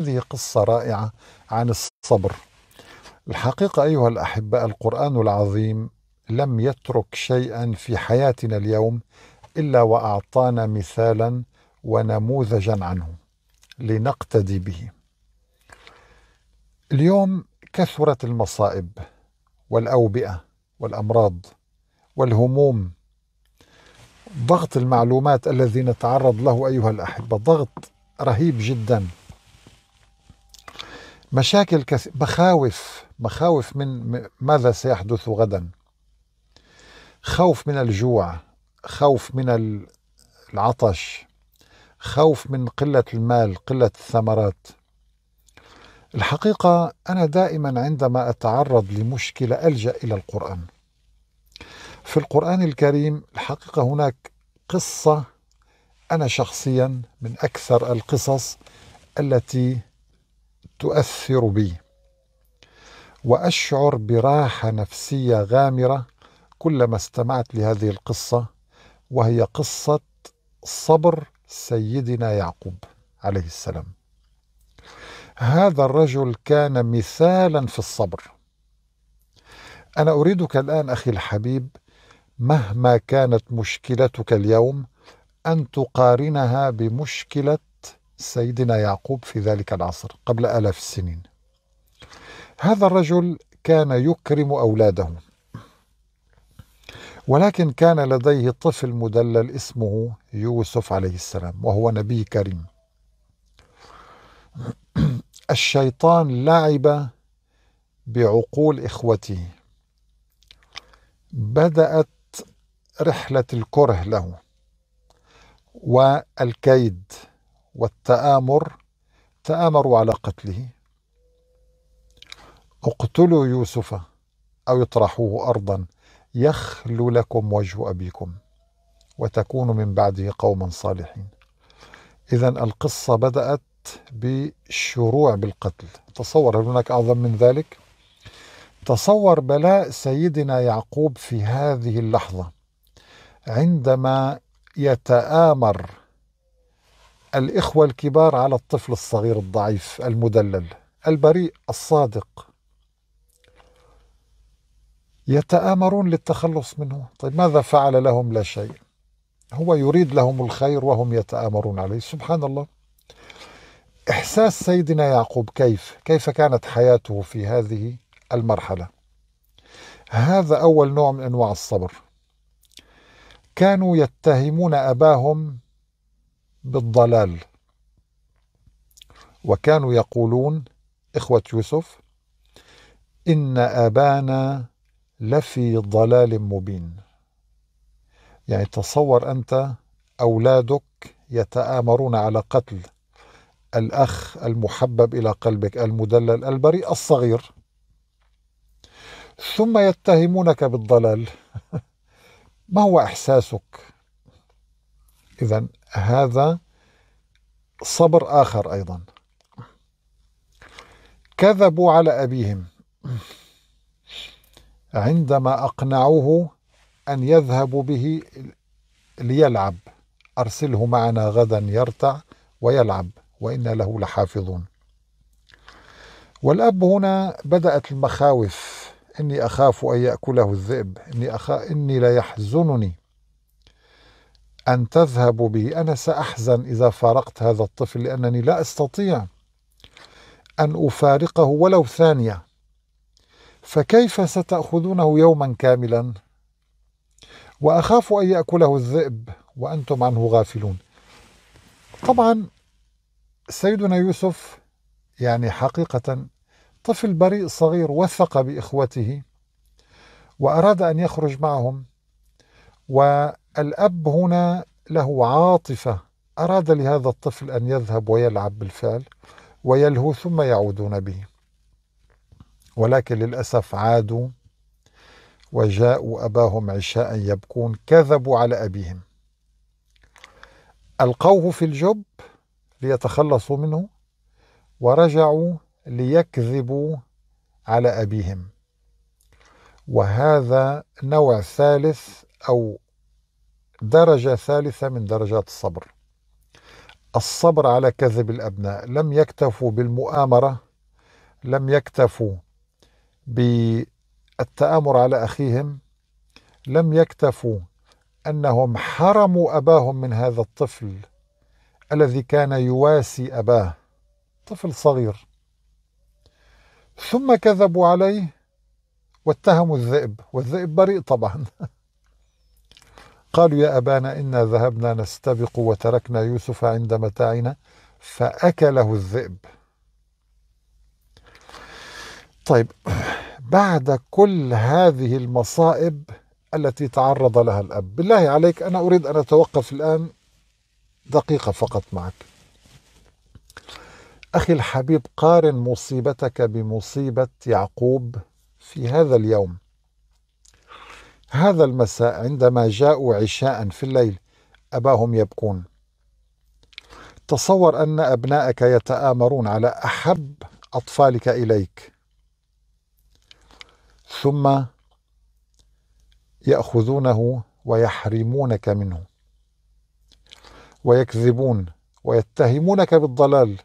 هذه قصة رائعة عن الصبر. الحقيقة أيها الأحباء القرآن العظيم لم يترك شيئا في حياتنا اليوم إلا وأعطانا مثالا ونموذجا عنه لنقتدي به. اليوم كثرت المصائب والأوبئة والأمراض والهموم. ضغط المعلومات الذي نتعرض له أيها الأحبة ضغط رهيب جدا. مشاكل كث... مخاوف مخاوف من ماذا سيحدث غدا؟ خوف من الجوع خوف من العطش خوف من قلة المال قلة الثمرات. الحقيقة أنا دائما عندما أتعرض لمشكلة ألجأ إلى القرآن. في القرآن الكريم الحقيقة هناك قصة أنا شخصيا من أكثر القصص التي تؤثر بي. وأشعر براحه نفسيه غامرة كلما استمعت لهذه القصة وهي قصة صبر سيدنا يعقوب عليه السلام. هذا الرجل كان مثالا في الصبر. أنا أريدك الآن أخي الحبيب مهما كانت مشكلتك اليوم أن تقارنها بمشكلة سيدنا يعقوب في ذلك العصر قبل آلاف السنين. هذا الرجل كان يكرم أولاده ولكن كان لديه طفل مدلل اسمه يوسف عليه السلام وهو نبي كريم. الشيطان لعب بعقول إخوته. بدأت رحلة الكره له والكيد والتآمر تآمروا على قتله. اقتلوا يوسف أو اطرحوه أرضا يخل لكم وجه أبيكم وتكونوا من بعده قوما صالحين. إذا القصة بدأت بالشروع بالقتل. تصور هل هناك أعظم من ذلك؟ تصور بلاء سيدنا يعقوب في هذه اللحظة عندما يتآمر الإخوة الكبار على الطفل الصغير الضعيف المدلل البريء الصادق. يتآمرون للتخلص منه. طيب ماذا فعل لهم لا شيء؟ هو يريد لهم الخير وهم يتآمرون عليه. سبحان الله. إحساس سيدنا يعقوب كيف؟ كيف كانت حياته في هذه المرحلة؟ هذا أول نوع من أنواع الصبر. كانوا يتهمون أباهم بالضلال. وكانوا يقولون إخوة يوسف إن أبانا لفي ضلال مبين. يعني تصور أنت أولادك يتآمرون على قتل الأخ المحبب إلى قلبك المدلل البريء الصغير. ثم يتهمونك بالضلال. ما هو إحساسك؟ إذا هذا صبر آخر أيضا. كذبوا على أبيهم. عندما أقنعوه أن يذهبوا به ليلعب. أرسله معنا غدا يرتع ويلعب وإنا له لحافظون. والأب هنا بدأت المخاوف. إني أخاف أن يأكله الذئب. إني, أخا إني لا يحزنني. أن تذهبوا به أنا سأحزن إذا فارقت هذا الطفل لأنني لا أستطيع أن أفارقه ولو ثانية. فكيف ستأخذونه يوما كاملا؟ وأخاف أن يأكله الذئب وأنتم عنه غافلون. طبعا سيدنا يوسف يعني حقيقة طفل بريء صغير وثق بإخوته وأراد أن يخرج معهم والأب هنا له عاطفة. أراد لهذا الطفل أن يذهب ويلعب بالفعل ويلهو ثم يعودون به. ولكن للأسف عادوا وجاءوا أباهم عشاء يبكون كذبوا على أبيهم. ألقوه في الجب ليتخلصوا منه ورجعوا ليكذبوا على أبيهم. وهذا نوع ثالث أو درجة ثالثة من درجات الصبر. الصبر على كذب الأبناء. لم يكتفوا بالمؤامرة لم يكتفوا بالتآمر على أخيهم لم يكتفوا أنهم حرموا أباهم من هذا الطفل الذي كان يواسي أباه طفل صغير. ثم كذبوا عليه واتهموا الذئب. والذئب بريء طبعا. قالوا يا أبانا إنا ذهبنا نستبق وتركنا يوسف عند متاعنا فأكله الذئب. طيب بعد كل هذه المصائب التي تعرض لها الأب بالله عليك أنا أريد أن أتوقف الآن دقيقة فقط معك. أخي الحبيب قارن مصيبتك بمصيبة يعقوب في هذا اليوم. هذا المساء عندما جاءوا عشاء في الليل أباهم يبكون. تصور أن أبنائك يتآمرون على أحب أطفالك إليك. ثم يأخذونه ويحرمونك منه. ويكذبون ويتهمونك بالضلال.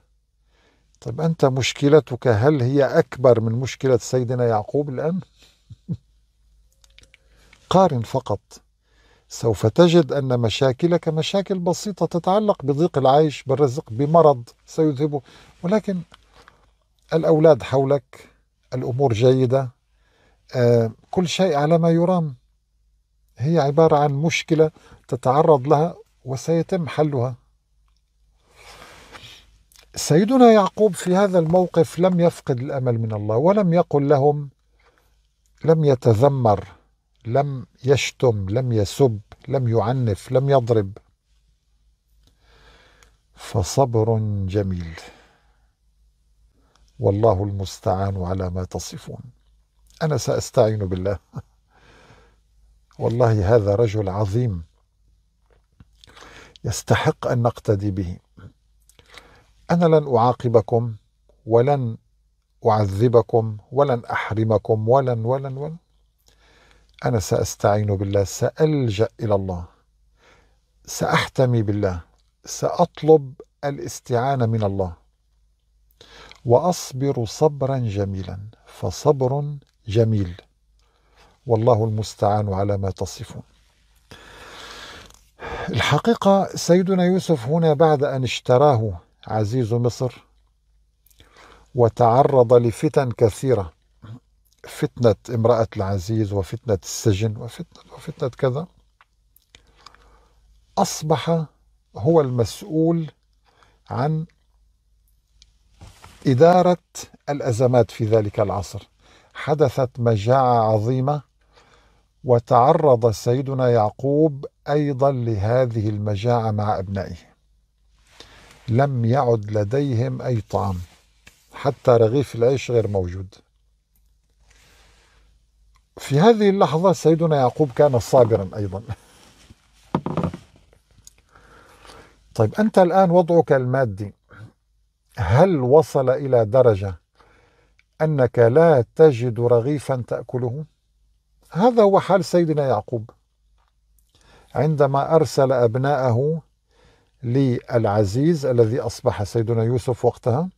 طيب أنت مشكلتك هل هي أكبر من مشكلة سيدنا يعقوب الآن؟ قارن فقط. سوف تجد أن مشاكلك مشاكل بسيطة تتعلق بضيق العيش بالرزق بمرض سيذهبه ولكن الأولاد حولك الأمور جيدة. آه كل شيء على ما يرام. هي عبارة عن مشكلة تتعرض لها وسيتم حلها. سيدنا يعقوب في هذا الموقف لم يفقد الأمل من الله ولم يقل لهم لم يتذمر. لم يشتم لم يسب لم يعنف لم يضرب. فصبر جميل. والله المستعان على ما تصفون. أنا سأستعين بالله. والله هذا رجل عظيم. يستحق أن نقتدي به. أنا لن أعاقبكم ولن أعذبكم ولن أحرمكم ولن ولن ولن. أنا سأستعين بالله سألجأ إلى الله سأحتمي بالله سأطلب الاستعانة من الله وأصبر صبرا جميلا فصبر جميل والله المستعان على ما تصفون. الحقيقة سيدنا يوسف هنا بعد أن اشتراه عزيز مصر وتعرض لفتن كثيرة. فتنة امرأة العزيز وفتنة السجن وفتنة وفتنة كذا أصبح هو المسؤول عن إدارة الأزمات في ذلك العصر. حدثت مجاعة عظيمة وتعرض سيدنا يعقوب أيضا لهذه المجاعة مع أبنائه. لم يعد لديهم أي طعام حتى رغيف العيش غير موجود. في هذه اللحظة سيدنا يعقوب كان صابرا أيضا. طيب أنت الآن وضعك المادي. هل وصل إلى درجة أنك لا تجد رغيفا تأكله؟ هذا هو حال سيدنا يعقوب. عندما أرسل أبناءه للعزيز الذي أصبح سيدنا يوسف وقتها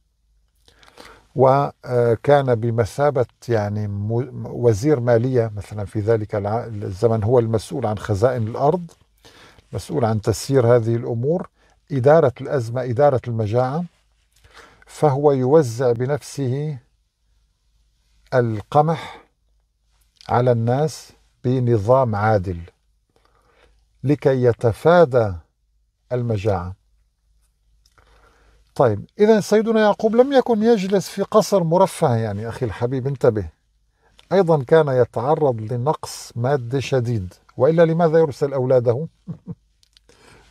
وكان بمثابة يعني وزير مالية مثلا في ذلك الزمن هو المسؤول عن خزائن الأرض مسؤول عن تسيير هذه الأمور إدارة الأزمة إدارة المجاعة فهو يوزع بنفسه القمح على الناس بنظام عادل لكي يتفادى المجاعة. طيب إذا سيدنا يعقوب لم يكن يجلس في قصر مرفه يعني أخي الحبيب انتبه. أيضا كان يتعرض لنقص مادي شديد. وإلا لماذا يرسل أولاده؟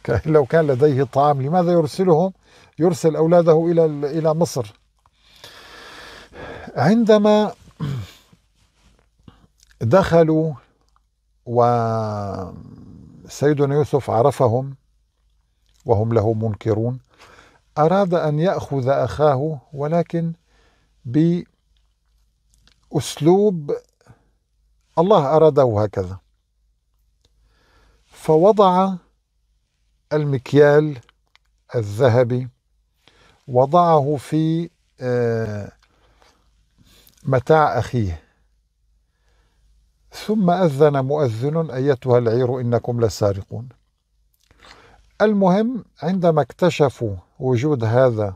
لو كان لديه طعام لماذا يرسلهم يرسل أولاده إلى إلى مصر. عندما دخلوا وسيدنا يوسف عرفهم وهم له منكرون أراد أن يأخذ أخاه ولكن بأسلوب الله أراده هكذا. فوضع المكيال الذهب وضعه في آه، متاع أخيه. ثم أذن مؤذن أيتها العير إنكم لسارقون. المهم عندما اكتشفوا وجود هذا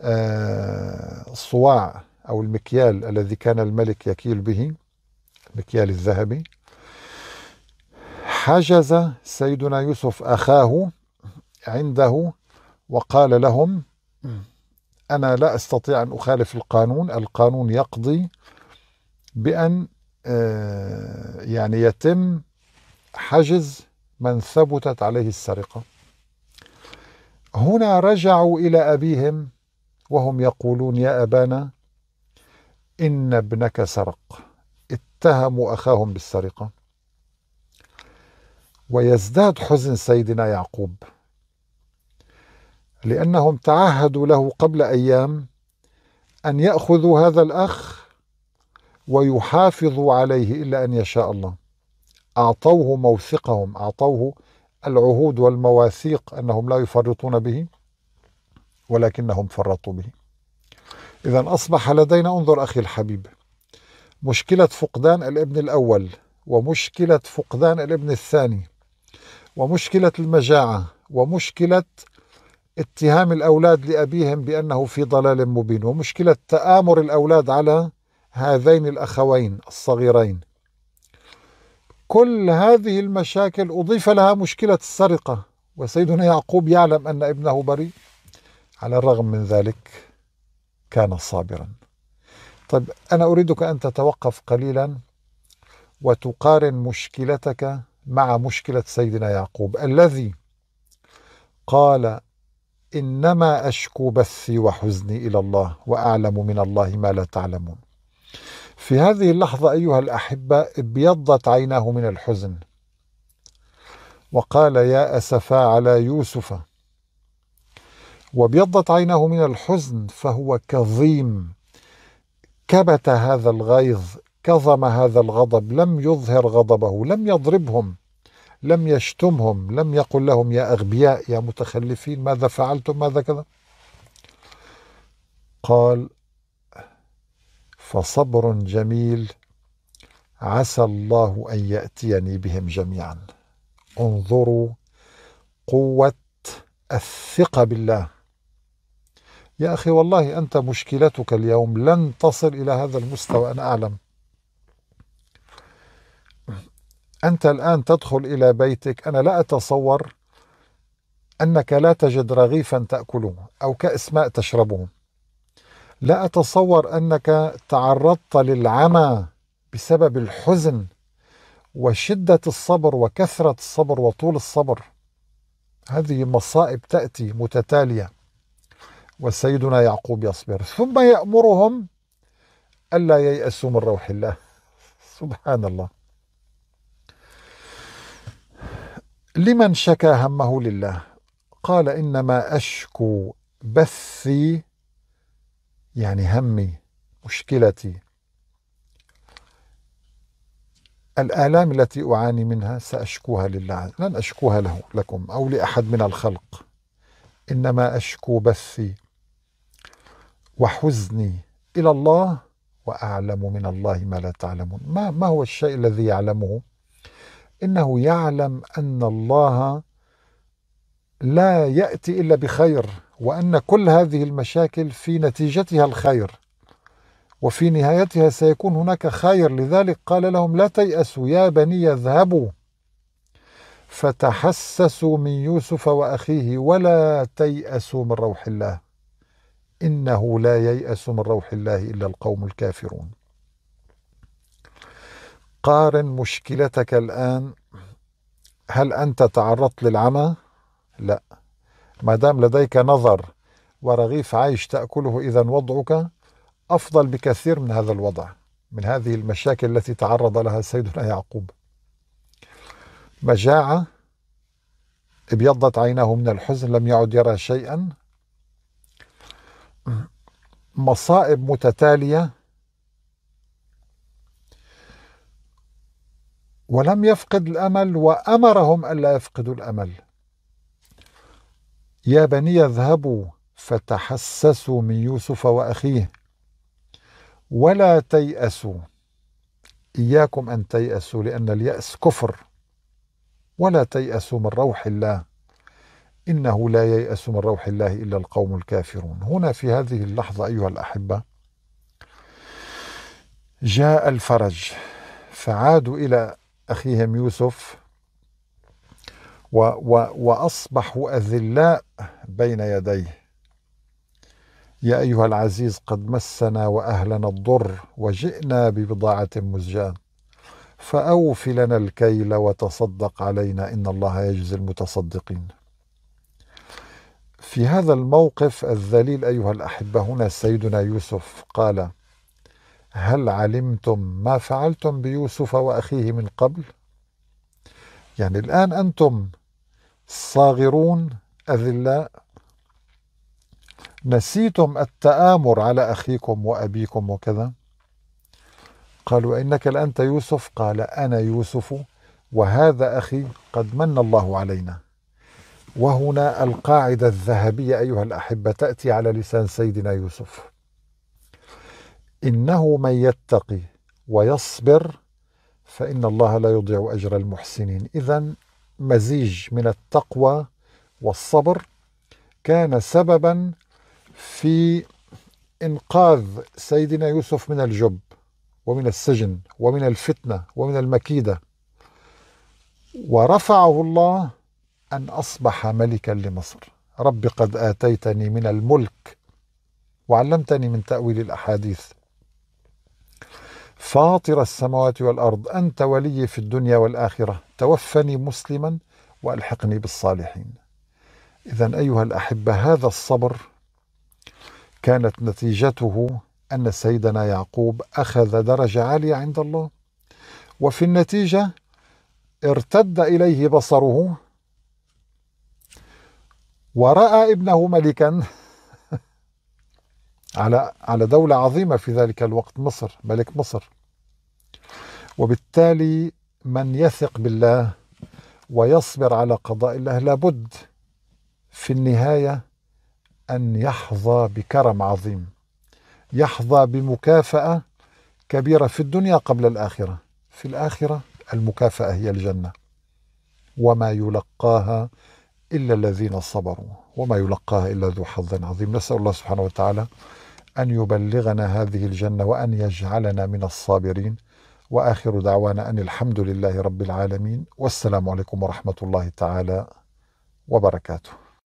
آه، الصواع أو المكيال الذي كان الملك يكيل به المكيال الذهبي. حجز سيدنا يوسف أخاه عنده وقال لهم أنا لا أستطيع أن أخالف القانون القانون يقضي بأن آه، يعني يتم حجز من ثبتت عليه السرقة. هنا رجعوا إلى أبيهم وهم يقولون يا أبانا إن ابنك سرق. اتهموا أخاهم بالسرقة. ويزداد حزن سيدنا يعقوب. لأنهم تعهدوا له قبل أيام أن يأخذوا هذا الأخ ويحافظوا عليه إلا أن يشاء الله. أعطوه موثقهم أعطوه العهود والمواثيق أنهم لا يفرطون به ولكنهم فرطوا به. إذا أصبح لدينا انظر أخي الحبيب مشكلة فقدان الابن الأول ومشكلة فقدان الابن الثاني ومشكلة المجاعة ومشكلة اتهام الأولاد لأبيهم بأنه في ضلال مبين ومشكلة تآمر الأولاد على هذين الأخوين الصغيرين. كل هذه المشاكل أضيف لها مشكلة السرقة وسيدنا يعقوب يعلم أن ابنه بريء. على الرغم من ذلك كان صابرا. طيب أنا أريدك أن تتوقف قليلا وتقارن مشكلتك مع مشكلة سيدنا يعقوب الذي قال إنما أشكو بثي وحزني إلى الله وأعلم من الله ما لا تعلمون. في هذه اللحظة أيها الأحبة ابيضت عيناه من الحزن. وقال يا أسفا على يوسف. وابيضت عيناه من الحزن فهو كظيم. كبت هذا الغيظ كظم هذا الغضب لم يظهر غضبه لم يضربهم لم يشتمهم لم يقل لهم يا أغبياء يا متخلفين ماذا فعلتم؟ ماذا كذا؟ قال فصبر جميل. عسى الله أن يأتيني بهم جميعا. انظروا قوة الثقة بالله. يا أخي والله أنت مشكلتك اليوم لن تصل إلى هذا المستوى أنا أعلم. أنت الآن تدخل إلى بيتك. أنا لا أتصور أنك لا تجد رغيفا تأكله أو كأس ماء تشربه. لا أتصور أنك تعرضت للعمى بسبب الحزن وشدة الصبر وكثرة الصبر وطول الصبر. هذه مصائب تأتي متتالية. وسيدنا يعقوب يصبر. ثم يأمرهم ألا ييأسوا من روح الله. سبحان الله. لمن شكى همه لله؟ قال إنما أشكو بثي يعني همي مشكلتي. الآلام التي أعاني منها سأشكوها لله لن أشكوها له لكم أو لأحد من الخلق. إنما أشكو بثي وحزني إلى الله وأعلم من الله ما لا تعلمون. ما, ما هو الشيء الذي يعلمه؟ إنه يعلم أن الله لا يأتي إلا بخير وأن كل هذه المشاكل في نتيجتها الخير وفي نهايتها سيكون هناك خير. لذلك قال لهم لا تيأسوا يا بني اذهبوا. فتحسسوا من يوسف وأخيه ولا تيأسوا من روح الله. إنه لا ييأس من روح الله إلا القوم الكافرون. قارن مشكلتك الآن. هل أنت تعرضت للعمى؟ لا. ما دام لديك نظر ورغيف عيش تأكله إذا وضعك أفضل بكثير من هذا الوضع من هذه المشاكل التي تعرض لها سيدنا يعقوب. مجاعة ابيضت عيناه من الحزن لم يعد يرى شيئا. مصائب متتالية. ولم يفقد الأمل وأمرهم ألا يفقدوا الأمل. يا بني اذهبوا فتحسسوا من يوسف وأخيه. ولا تيأسوا. إياكم أن تيأسوا لأن اليأس كفر. ولا تيأسوا من روح الله. إنه لا ييأس من روح الله إلا القوم الكافرون. هنا في هذه اللحظة أيها الأحبة جاء الفرج. فعادوا إلى أخيهم يوسف. و و وأصبحوا أذلاء بين يديه. يا أيها العزيز قد مسنا وأهلنا الضر وجئنا ببضاعة مزجاة. فأوف لنا الكيل وتصدق علينا إن الله يجزي المتصدقين. في هذا الموقف الذليل أيها الأحبة هنا سيدنا يوسف قال هل علمتم ما فعلتم بيوسف وأخيه من قبل؟ يعني الآن أنتم صاغرون أذلاء نسيتم التآمر على أخيكم وأبيكم وكذا. قالوا إنك لأنت يوسف. قال أنا يوسف وهذا أخي قد من الله علينا. وهنا القاعدة الذهبية أيها الأحبة تأتي على لسان سيدنا يوسف. إنه من يتقي ويصبر فإن الله لا يضيع أجر المحسنين. إذا مزيج من التقوى والصبر كان سببا في إنقاذ سيدنا يوسف من الجب ومن السجن ومن الفتنة ومن المكيدة. ورفعه الله أن أصبح ملكا لمصر. رب قد آتيتني من الملك وعلمتني من تأويل الأحاديث. فاطر السماوات والأرض أنت ولي في الدنيا والآخرة. توفني مسلما وألحقني بالصالحين. إذا أيها الأحبة هذا الصبر كانت نتيجته أن سيدنا يعقوب أخذ درجة عالية عند الله. وفي النتيجة ارتد إليه بصره ورأى ابنه ملكا على على دولة عظيمة في ذلك الوقت مصر ملك مصر. وبالتالي من يثق بالله ويصبر على قضاء الله لابد في النهاية أن يحظى بكرم عظيم يحظى بمكافأة كبيرة في الدنيا قبل الآخرة. في الآخرة المكافأة هي الجنة. وما يلقاها إلا الذين صبروا وما يلقاها إلا ذو حظ عظيم. نسأل الله سبحانه وتعالى أن يبلغنا هذه الجنة وأن يجعلنا من الصابرين. وآخر دعوانا أن الحمد لله رب العالمين والسلام عليكم ورحمة الله تعالى وبركاته.